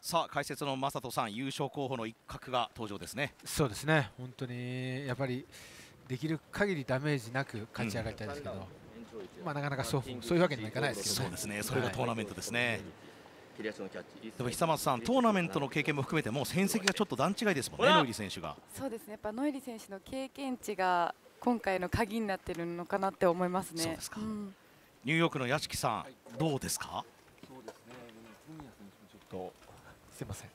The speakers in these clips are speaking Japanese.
さあ解説の正人さん優勝候補の一角が登場ですね。そうですね。本当にやっぱりできる限りダメージなく勝ち上がりたいですけど、うん、まあなかなかそうそういうわけにはいかないですけど、ね、そうですね。それがトーナメントですね、はい。でも久松さん、トーナメントの経験も含めても戦績がちょっと段違いですもんね、ノイリー選手が。そうですね、やっぱノイリー選手の経験値が今回の鍵になっているのかなって思いますね。そうですか、うん、ニューヨークの屋敷さん、どうですか？そうですね、文也選手もちょっとすみません。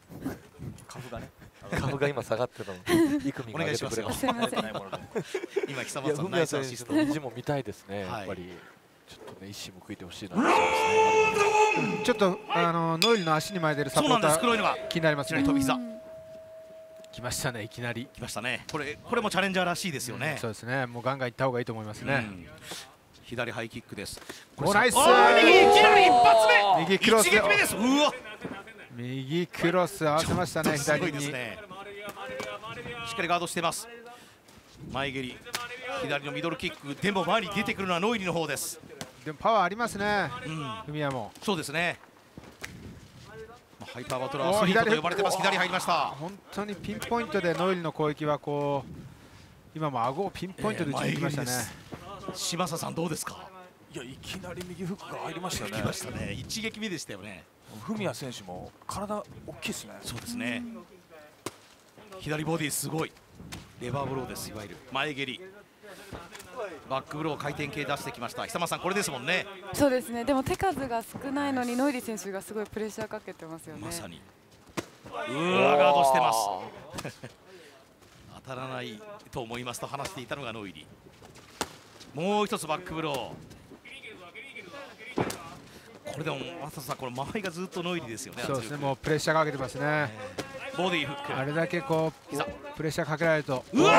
株がね、株が今下がってたので、いくみが上げてくれます。すみません。今久松さんナイスアシスト。も見たいですね、やっぱり。ちょっとね一矢報いてほしいな。ちょっとあのノイルの足に前出るサポーター気になりますね。飛び膝。来ましたねいきなり。来ましたね。これこれもチャレンジャーらしいですよね。そうですね。もうガンガン行った方がいいと思いますね。左ハイキックです。おナイス。右いきなり一発目。右クロス。一撃目です。うわ。右クロス合わせましたね左に。しっかりガードしてます。前蹴り。左のミドルキックでも前に出てくるのはノイリの方です。でもパワーありますね、うん、文也も。そうですね。ハイパーバトラースリートと呼ばれてます。左。入りました。本当にピンポイントでノイリの攻撃はこう今も顎をピンポイントで打ちにきましたね、えー、島佐さんどうですか？いやいきなり右フックが入りましたね。きましたね。一撃目でしたよね。文也選手も体大きいですね。そうですね。左ボディすごい。レバーブローですいわゆる。前蹴り。バックブロー回転系出してきました。久間さんこれですもんね。そうですね。でも手数が少ないのにノイリ選手がすごいプレッシャーかけてますよね。まさに。うわガードしてます。当たらないと思いますと話していたのがノイリ。もう一つバックブローこれでも松田さんこれ間合いがずっとノイリですよねそうですねもうプレッシャーかけてますね、ボディフック。あれだけこうプレッシャーかけられるとうわ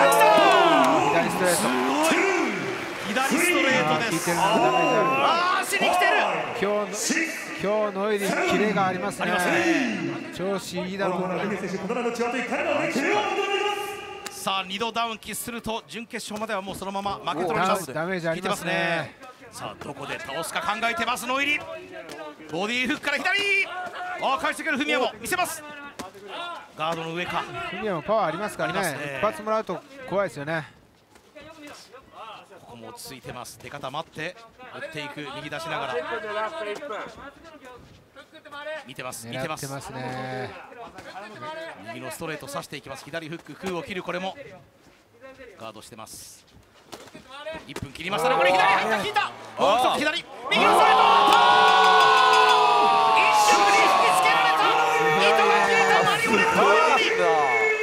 左ストレート。左ストレートです。あ足に来てる。今日今日のエリキレがありますね。調子いいだろうさあ2度ダウンキスすると準決勝まではもうそのまま負け取ります。ダメージありますねさあどこで倒すか考えてますノイリボディーフックから左。あ返してくるフミヤも見せます。ガードの上か。フミヤもパワーありますからね。一発もらうと怖いですよね。も落ち着いてます。出方待って。打っていく。右出しながら。見てます。見てます。ますね。右のストレート刺していきます。左フック空を切る。これも。ガードしてます1分切りましたね。これ左入った引いた。もう一つ左右のストレート一瞬に引きつけられた。糸が切れたマリオネット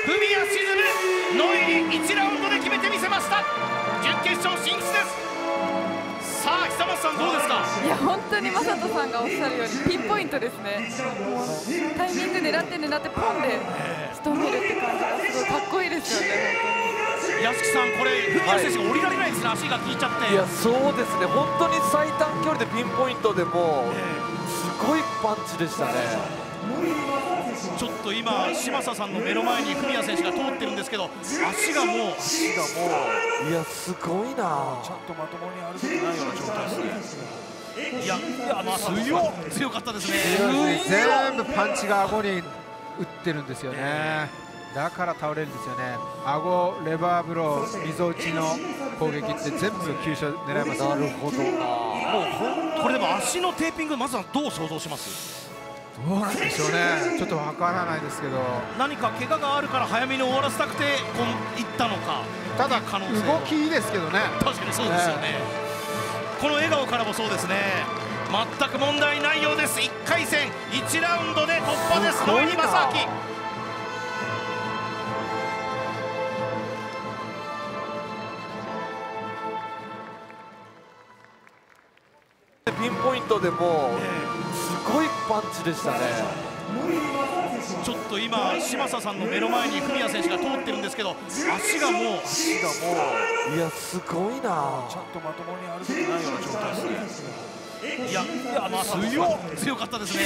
踏み足沈むノイリ1ラウンドで決めてみせました。準決勝進出です。さあ久松さんどうですか？いや本当に正人さんがおっしゃるようにピンポイントですね。タイミング狙って狙ってポンで仕留めるって感じがすごいかっこいいですよね屋敷さん、これ、文谷選手が降りられないですね、足が効いちゃって。いや、そうですね、本当に最短距離でピンポイントでも、すごいパンチでしたね。ちょっと今嶋佐さんの目の前に文谷選手が通ってるんですけど足がもう足がもういやすごいな。ちゃんとまともに歩けてないような状態ですね。いやまあ強強かったですね。全部パンチが顎に打ってるんですよね、だから倒れるんですよね。顎レバーブロー溝打ちの攻撃って全部急所狙います。なるほど。もうこれでも足のテーピングまずはどう想像します？どうなんでしょうね、ちょっとわからないですけど、何か怪我があるから早めに終わらせたくてこういったのか、ただ、動きいいですけどね、確かにそうですよね、この笑顔からもそうですね、全く問題ないようです、1回戦、1ラウンドで突破です、野入正明。ピンポイントでも、すごいパンチでしたね。ちょっと今、嶋佐さんの目の前に文谷選手が通ってるんですけど、足がもう、足がもう、いや、すごいな、ちゃんとまともに歩けてないような状態ですね。いや、いやまあ、強強かったですね。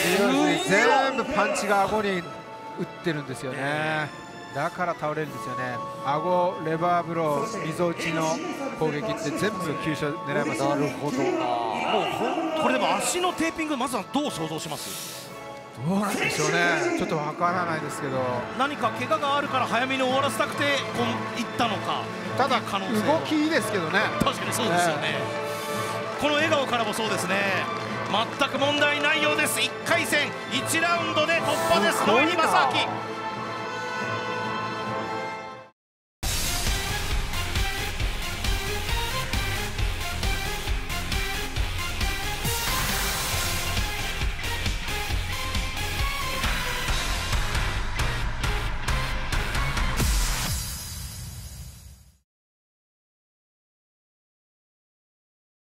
全部パンチが顎に打ってるんですよね。だから倒れるんですよね。顎レバーブロー、溝打ちの攻撃って全部急所狙います。なるほどな。もうこれでも足のテーピングまずはどう想像します？どうなんでしょうね。ちょっとわからないですけど。何か怪我があるから早めに終わらせたくてこん行ったのか。ただ可能性は。動きいいですけどね。確かにそうですよね、この笑顔からもそうですね。全く問題ないようです。1回戦1ラウンドで突破です。野入正明